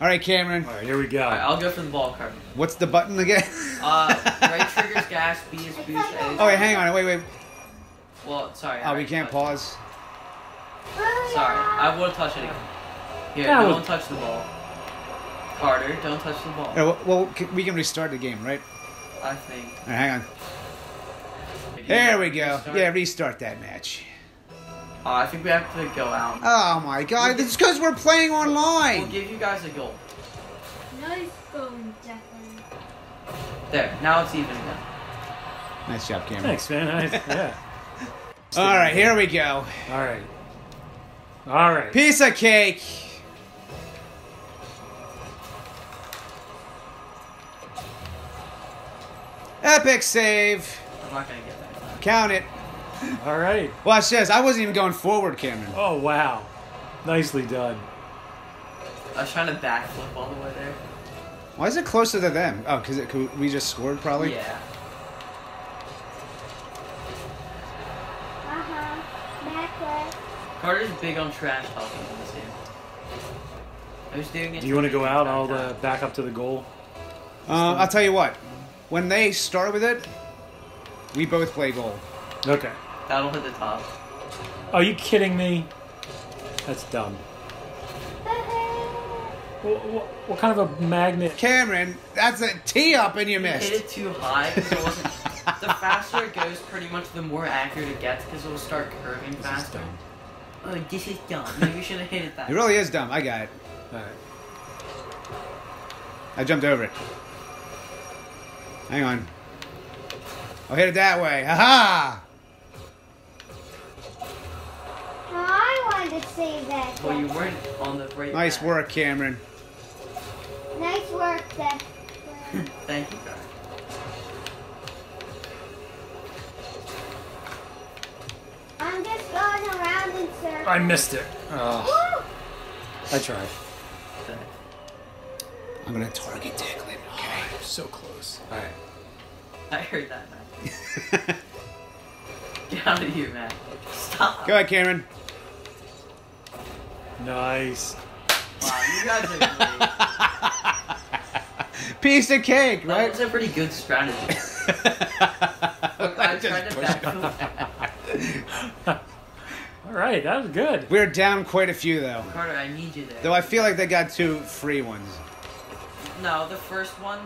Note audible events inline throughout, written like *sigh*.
All right, Cameron. All right, here we go. Alright, I'll go for the ball card. What's the button again? Uh, right triggers gas, B is boost, A is *laughs* oh wait, hang on. Wait, wait. Well, sorry. Oh, we can't touch. pause. Sorry, I will touch it again. Here, That don't was- touch the ball. Carter, don't touch the ball. Oh, well, well, we can restart the game, right? I think. All right, hang on. There we go. Yeah, restart that match. Oh, I think we have to go out. Oh my God! It's because we're playing online! We'll online. give you guys a goal. Nice going, Deklan. There, now it's even again. Nice job, Cameron. Thanks, man. I, yeah. *laughs* All right, here we go. All right. All right. Piece of cake. Epic save. I'm not gonna get that. Count it. *laughs* All right. Watch this. I wasn't even going forward, Cameron. Oh wow. Nicely done. I was trying to backflip all the way there. Why is it closer to them? Oh, because we just scored, probably. Yeah. Uh-huh. Necklace. Carter's big on trash talking in this game. I was doing it. Do you want to go out? I'll uh, uh, back up to the goal. Uh, I'll tell you what. When they start with it, we both play goal. Okay. That'll hit the top. Are you kidding me? That's dumb. What, what, what kind of a magnet? Cameron, that's a tee up and you You hit it too high because it wasn't. the faster it goes, pretty much the more accurate it gets because it'll start curving This is faster. dumb. Oh, this is dumb. Maybe you should have hit it that. It really is dumb. I got it. All right. I jumped over it. Hang on. I'll hit it that way. Ha I wanted to save that. Well, you weren't on the right. Nice path. work, Cameron. Nice work, Deklan. *clears throat* Thank you, Carter. I'm just going around in circles. I missed it. Oh, I tried. Thanks. I'm gonna target Deklan. Okay. So close. All right. I heard that, man. *laughs* Get out of here, man. Stop. Go ahead, Cameron. Nice. Wow, you guys are great. *laughs* Piece of cake, right? was a pretty good strategy. *laughs* I just tried to pushed *laughs* All right, that was good. We're down quite a few though. Carter, I need you there. Though I feel like they got two free ones. No, the first one.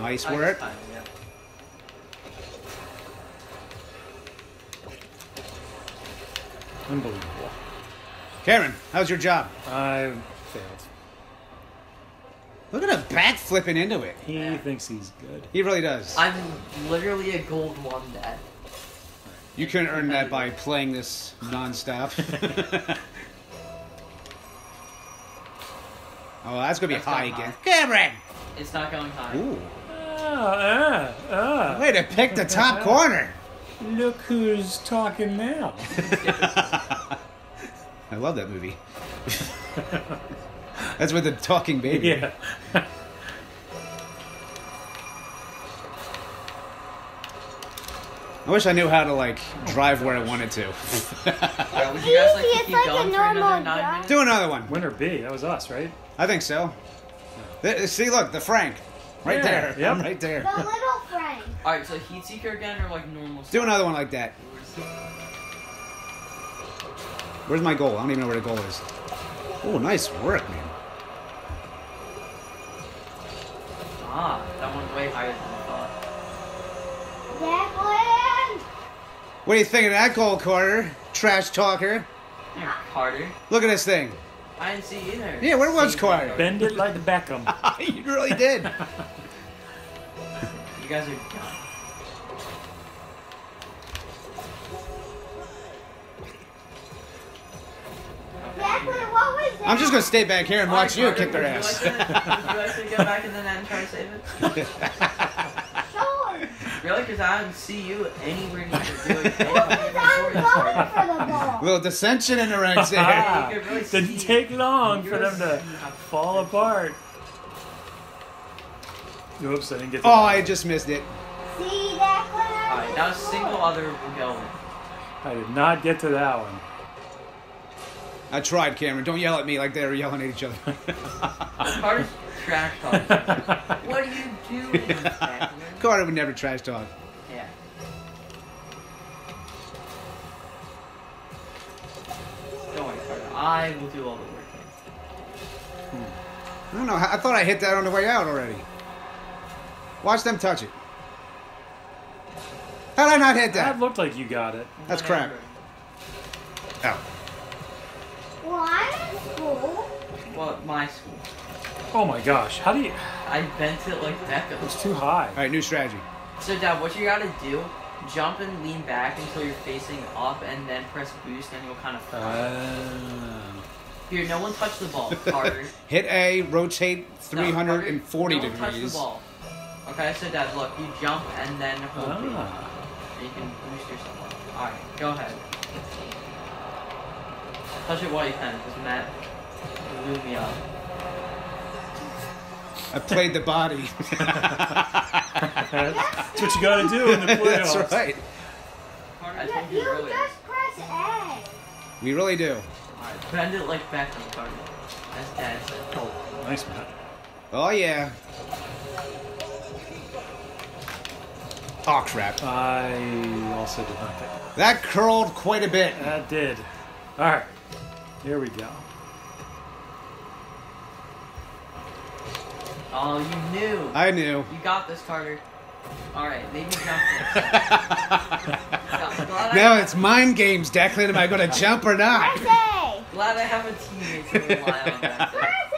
Nice I work. timed, yeah. Unbelievable. Cameron, how's your job? I failed. Look at him back flipping into it. He Yeah. thinks he's good. He really does. I'm literally a gold one dad. You couldn't earn that by playing this nonstop. *laughs* oh, that's gonna be That's high again. high. Cameron! It's not going high. Ooh. Ah, ah, ah. Way to pick the top corner. Look who's talking now. *laughs* *laughs* I love that movie. *laughs* That's with the talking baby. yeah. I wish I knew how to like drive where I wanted to. Yeah, would you guys like to keep like a going for another nine minutes? Do another one. Winner B. That was us, right? I think so. Th- See, look, the Frank. Right Yeah, there. yep. I'm right there. The little Frank. Alright, so Heatseeker again or like normal? Do another one like that. Where's my goal? I don't even know where the goal is. Oh, nice work, man. Ah, that one's way higher than I thought. Deklan! What do you think of that goal, Carter? Trash talker. Here, Carter. Look at this thing. I didn't see either. Yeah, where was See, Carter? Bend it like the Beckham. *laughs* you really did. *laughs* You guys are dumb. I'm just gonna stay back here and watch you kick their ass. Would you, like to, would you like to go *laughs* back in the net and try to save it? *laughs* Sure. Really? Because I didn't see you anywhere near doing anything Because I'm before going for the ball. *laughs* Little dissension in the ranks there. Ah, really Didn't see- take long for them to fall apart. Oops, I didn't get to Oh, I just missed it. See, Deklan? I Alright, now single other will go in. I did not get to that one. I tried, Cameron. Don't yell at me like they were yelling at each other. Carter's trash talking. what are you doing, Deklan? Carter would never trash talk. Yeah. Don't worry, Carter. I will do all the work here. I don't know. I thought I hit that on the way out already. Watch them touch it. How did I not hit That that? looked like you got it. That's crap. Whatever. Oh. Well, school. Well, my school. Oh my gosh, how do you? I bent it like that. Beckham. It's too high. All right, new strategy. So, Dad, what you gotta do, jump and lean back until you're facing up, and then press boost, and you'll kind of fly. Uh, Here, no one touch the ball, *laughs* Carter. Hit A, rotate No, 340 Carter, no one degrees. touch the ball. Okay, so Dad, look, you jump and then hold B. ah. And you can boost yourself. Alright, go ahead. Touch it while you can, because Matt blew me up. I played the body. *laughs* That's what you got to do in the playoffs. That's right. Carter, You, told you you just press A. We really do. Alright, bend it like Beckham, Carter. As Dad said. Oh, nice, Matt. Oh, yeah. Oh, crap. I also did not think of That curled quite a bit. that. That did. All right, here we go. Oh, you knew. I knew. You got this, Carter. Alright, maybe jump this. *laughs* glad, Now I, it's mind games, Deklan. Am I going to jump or not? Press A. glad I have a teammate to rely on that. Press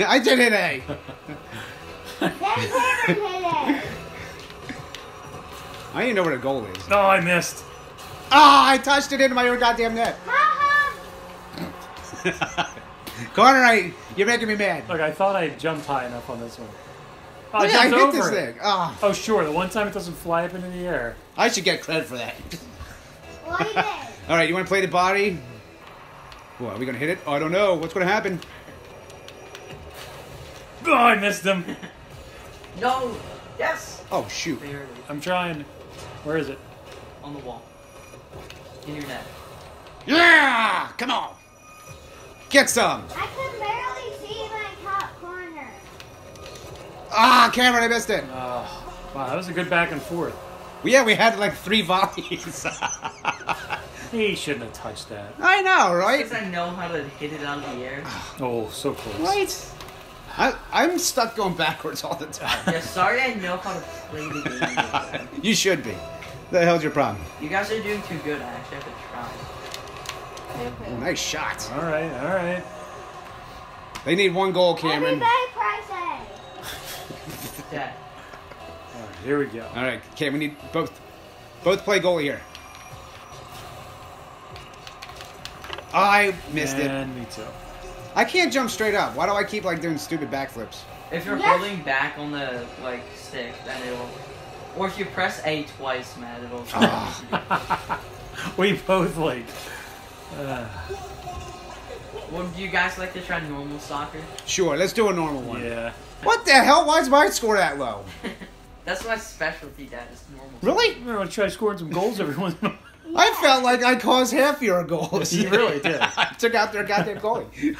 A. *laughs* I did hit A. Then hit it. I didn't know what a goal is. Oh, I missed. Oh, I touched it into my own goddamn net. Ha *laughs* Connor, I, you're making me mad. Look, I thought I jumped high enough on this one. Oh, I yeah, I hit over this it. thing. Oh, Oh, sure. The one time it doesn't fly up into the air. I should get credit for that. ha. Well, you. All right, you want to play the body? What, are we going to hit it? Oh, I don't know. What's going to happen? Oh, I missed him. *laughs* No! Yes! Oh, shoot. Barely. I'm trying. Where is it? On the wall. In your net. Yeah! Come on. Get some. I can barely see my top corner. Ah, Cameron, I missed it. Oh, wow, that was a good back and forth. Well, yeah, we had like three volleys. *laughs* He shouldn't have touched that. I know, right? Because I know how to hit it out of the air. *sighs* Oh, so close. Right. I, I'm stuck going backwards all the time. Yeah, sorry I know how to play the game. *laughs* You should be. The hell's your problem? You guys are doing too good. I actually have to try. Oh, nice shot. All right, all right. They need one goal, Cameron. Everybody press A. *laughs* Dad. All right, here we go. All right, okay, we need both. Both play goalie here. I missed it. and me too. I can't jump straight up. Why do I keep like doing stupid backflips? If you're Yes. holding back on the like stick, then it'll. Or if you press A twice, Matt, it'll. Ah. *laughs* *laughs* We both like. Uh, Would you guys like to try normal soccer? Sure, let's do a normal one. yeah. What the hell? Why is my score that low? *laughs* That's my specialty, Dad. Is normal. Really? I'm gonna try scoring some goals every once in a while. I felt like I caused half your goals. *laughs* You really did. *laughs* I took out their goddamn goalie.